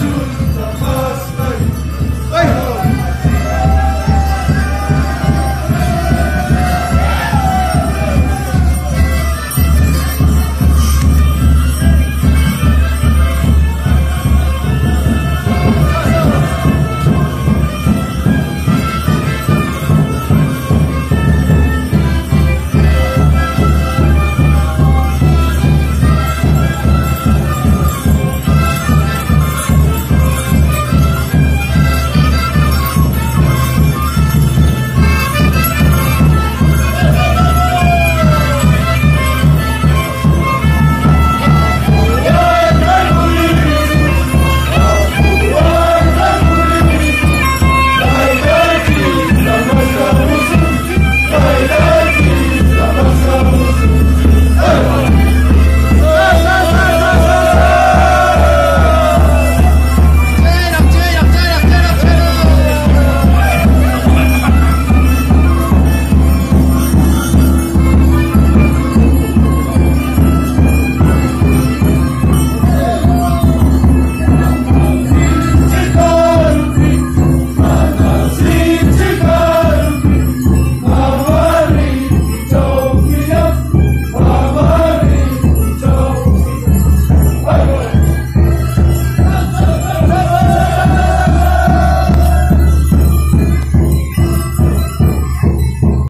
Jesus,